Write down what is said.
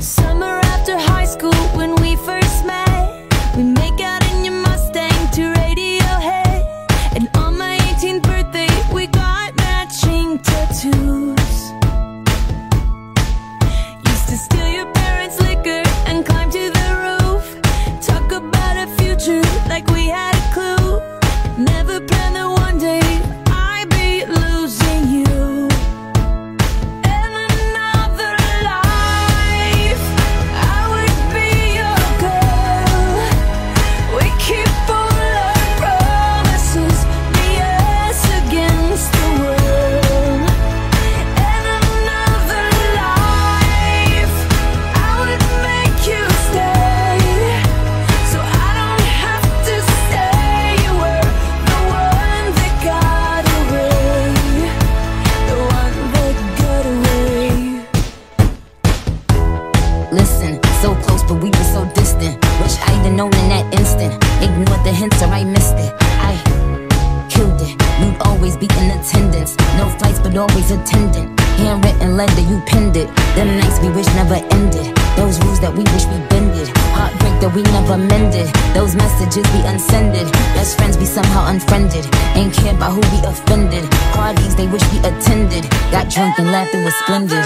Summer after high school so close, but we were so distant. Wish I'd have known in that instant. Ignored the hints or I missed it. I killed it. You'd always be in attendance. No flights, but always attendant. Handwritten letter, you pinned it. Them nights we wish never ended. Those rules that we wish we bended. Heartbreak that we never mended. Those messages we unsended. Best friends we somehow unfriended. Ain't care about who we offended. Parties they wish we attended. Got drunk and laughed, it was splendid.